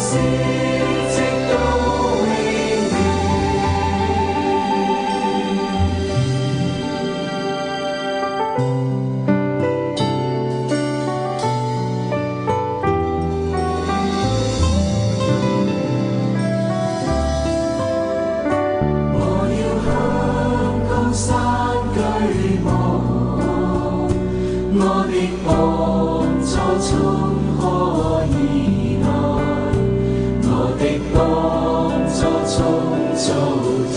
心我的帮助从何而来？我的帮助从造天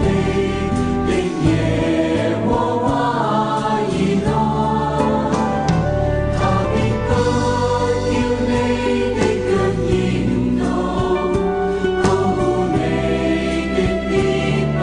的耶和华而来。他必不要你的脚摇到，保你的必不。